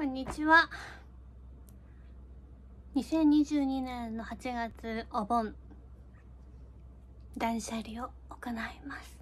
こんにちは。2022年の8月お盆断捨離を行います。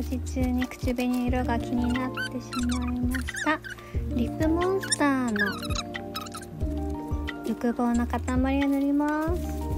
工事中に口紅色が気になってしまいました。リップモンスターの欲望の塊を塗ります。